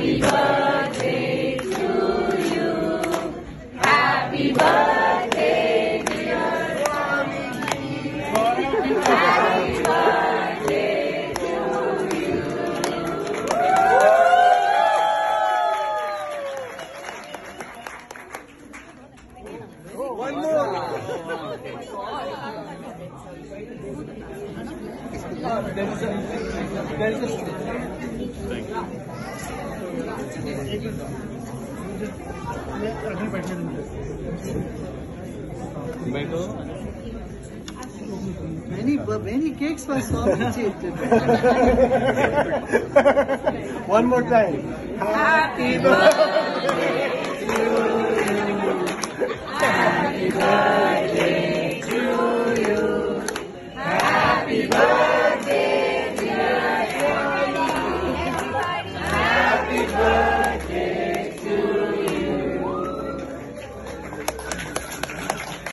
Happy birthday to you. Happy birthday, dear Swamiji. Happy birthday to you. One more. there is a, there is a Tomato. Many, many cakes were soft today. One more time. Happy birthday to you. Happy birthday